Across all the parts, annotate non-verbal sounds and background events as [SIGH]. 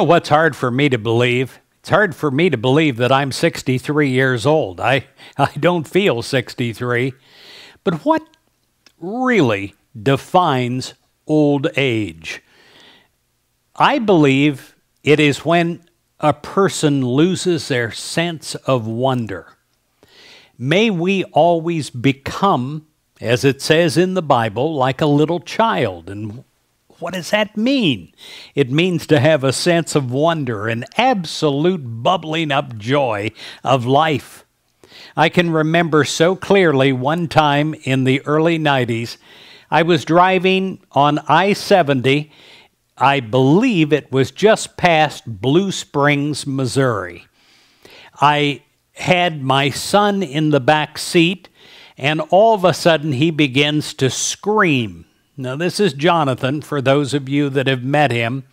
know what's hard for me to believe? It's hard for me to believe that I'm 63 years old. I, [LAUGHS] I don't feel 63. But what really defines old age? I believe it is when a person loses their sense of wonder. May we always become, as it says in the Bible, like a little child. And what does that mean? It means to have a sense of wonder an absolute bubbling up joy of life. I can remember so clearly one time in the early 90s, I was driving on I 70. I believe it was just past Blue Springs, Missouri. I had my son in the back seat, and all of a sudden he begins to scream. Now, this is Jonathan, for those of you that have met him.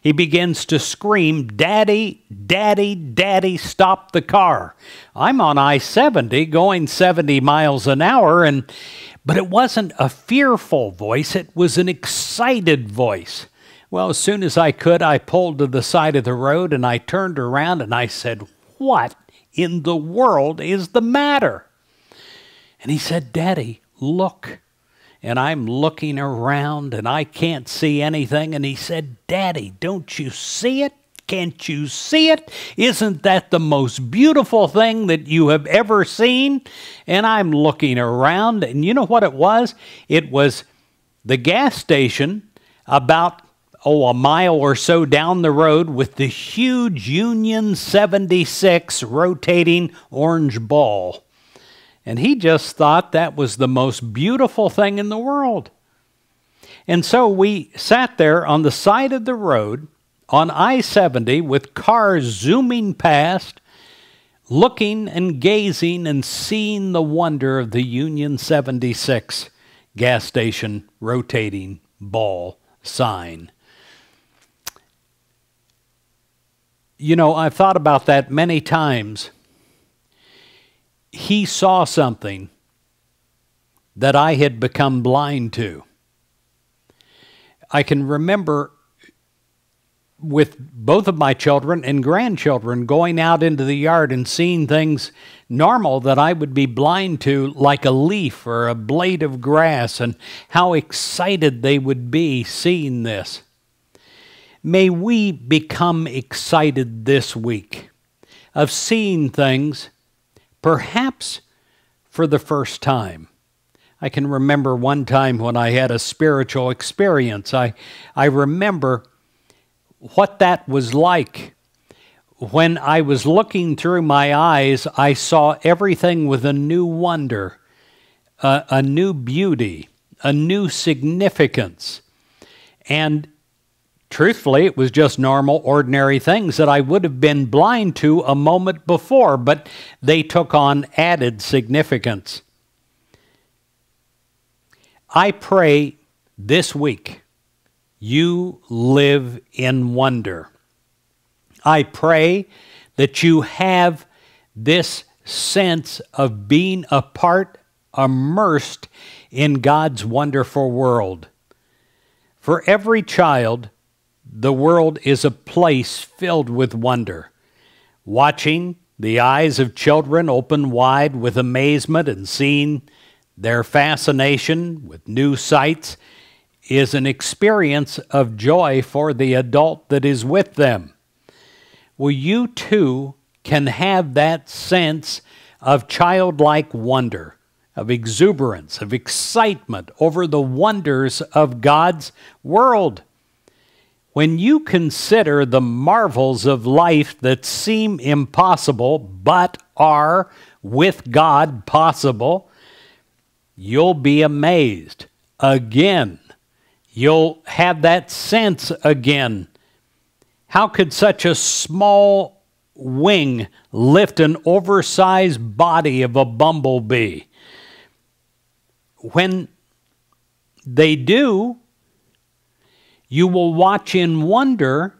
He begins to scream, Daddy, Daddy, Daddy, stop the car. I'm on I 70 going 70 miles an hour, and but it wasn't a fearful voice, it was an excited voice. Well, as soon as I could, I pulled to the side of the road and I turned around and I said, What in the world is the matter? And he said, Daddy, look. And I'm looking around and I can't see anything. And he said, Daddy, don't you see it? Can't you see it? Isn't that the most beautiful thing that you have ever seen? And I'm looking around, and you know what it was? It was the gas station about oh, a mile or so down the road with the huge Union 76 rotating orange ball. And he just thought that was the most beautiful thing in the world. And so we sat there on the side of the road on I 70 with cars zooming past, looking and gazing and seeing the wonder of the Union 76 gas station rotating ball sign. You know, I've thought about that many times. He saw something that I had become blind to. I can remember with both of my children and grandchildren going out into the yard and seeing things normal that I would be blind to, like a leaf or a blade of grass, and how excited they would be seeing this. May we become excited this week of seeing things perhaps for the first time. I can remember one time when I had a spiritual experience. I, I remember what that was like. When I was looking through my eyes, I saw everything with a new wonder, a, a new beauty, a new significance. And truthfully, it was just normal, ordinary things that I would have been blind to a moment before, but they took on added significance. I pray this week you live in wonder. I pray that you have this sense of being a part, immersed in God's wonderful world. For every child, the world is a place filled with wonder. Watching the eyes of children open wide with amazement and seeing their fascination with new sights is an experience of joy for the adult that is with them. Well, you too can have that sense of childlike wonder, of exuberance, of excitement over the wonders of God's world. When you consider the marvels of life that seem impossible but are with God possible, you'll be amazed again You'll have that sense again. How could such a small wing lift an oversized body of a bumblebee? When they do, you will watch in wonder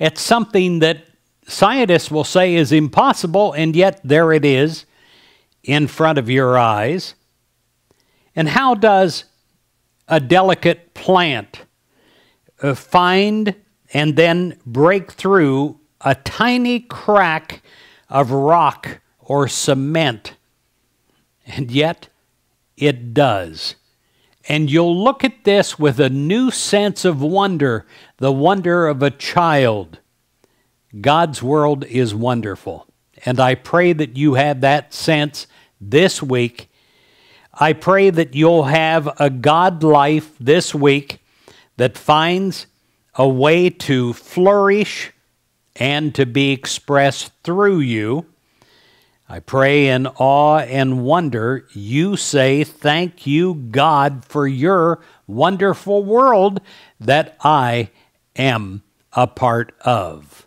at something that scientists will say is impossible, and yet there it is in front of your eyes. And how does a delicate plant uh, find and then break through a tiny crack of rock or cement. And yet, it does. And you'll look at this with a new sense of wonder, the wonder of a child. God's world is wonderful. And I pray that you have that sense this week. I pray that you'll have a God life this week that finds a way to flourish and to be expressed through you. I pray in awe and wonder you say, Thank you, God, for your wonderful world that I am a part of.